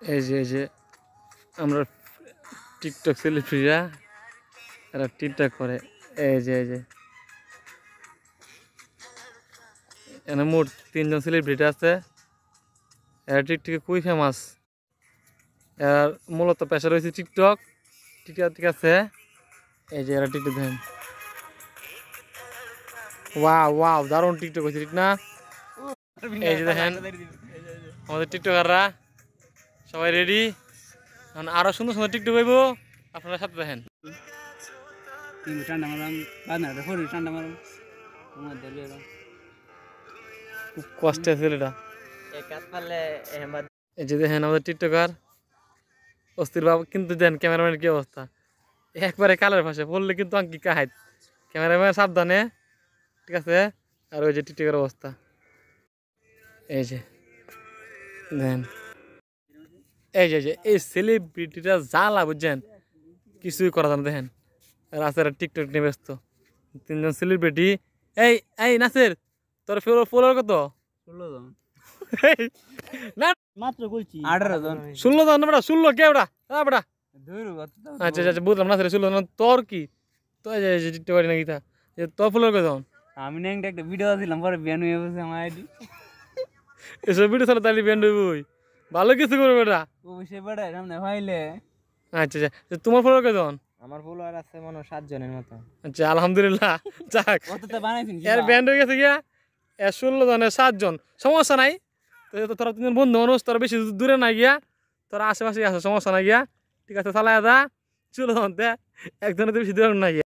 এই যে এই যে, আমরা টিকটক সেলিব্রিটিরা এরা টিকটক করে। এই যে এই যে। এখানে মোট তিনজন সেলিব্রিটি আছে। এরা টিকটকে খুবই ফেমাস এর মূলত পেশা রয়েছে টিকটক টিকটক ঠিক আছে। এই যে, এরা টিকটক দেখেন। ওয়া ওয়াও দারুণ টিকটক হয়েছে ঠিক না? এই যে দেখেন, আমাদের টিকটকাররা সবাই রেডি এখন আরও সুন্দর সুন্দর টিকটক হইব। আপনারা সাথে দেখেন ঠান্ডা খুব কষ্টে ছেলেটা এই যে দেখেন আমাদের টিকটকার অস্থির বাবু কিন্তু দেন ক্যামেরাম্যানের কি অবস্থা? একবারে কালের ভাষা বললে কিন্তু আঙ্কি কাহাইত। ক্যামেরাম্যান সাবধানে ঠিক আছে? আর ওই যে টিকটকের অবস্থা। এই যে দেখেন এই যে এই সেলিব্রিটিটা জ্বালা বুঝছেন? কিছুই করা যায় দেখেন। রাস্তার টিকটক নিয়ে ব্যস্ত। তিনজন সেলিব্রিটি এই এই নাসের তোর ফলোয়ার কত? ষোলো জন। না মাত্র বলছি। আঠারো জন। শুনলো তো বেটা শুনলো কে বেটা? হ্যাঁ বেটা। কত আচ্ছা আচ্ছা বুঝলাম না সেটা শুনলো তোর কি? তো টিকটক নাকি তা? যে তোর ফুলের কে তখন আমি না একটা ভিডিও দিলাম পরে বিয়ান হয়ে বসে আমার আইডি। এসব ভিডিও ছাড়া তাহলে ব্যান্ড হইবই। ভালো কিছু করবে বেটা ও সে সামনে হইলে আচ্ছা আচ্ছা তোমার ফুলের কে তখন আমার ফলোয়ার আছে মনে সাত জনের মতো। আচ্ছা আলহামদুলিল্লাহ যাক। কত তো বানাইছেন এর ব্যান্ড হয়ে গেছে গিয়া এর ষোলো জনের সাতজন সমস্যা নাই। তো তো তোরা তিনজন বন্ধু মানুষ তোরা বেশি দূরে না গিয়া তোরা আশেপাশে আছে সমস্যা নাই গিয়া। ঠিক আছে চালায় দা। চলো একজনের বেশি দূরে না গিয়া।